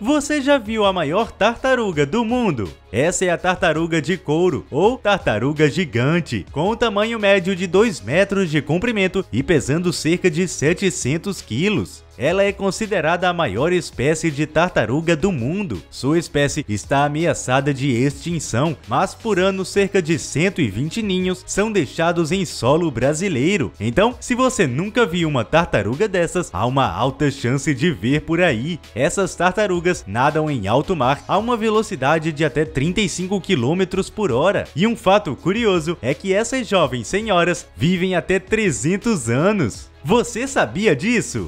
Você já viu a maior tartaruga do mundo? Essa é a tartaruga de couro, ou tartaruga gigante, com um tamanho médio de 2 metros de comprimento e pesando cerca de 700 quilos. Ela é considerada a maior espécie de tartaruga do mundo. Sua espécie está ameaçada de extinção, mas por ano cerca de 120 ninhos são deixados em solo brasileiro. Então, se você nunca viu uma tartaruga dessas, há uma alta chance de ver por aí. Essas tartarugas nadam em alto mar a uma velocidade de até 35 km por hora. E um fato curioso é que essas jovens senhoras vivem até 300 anos. Você sabia disso?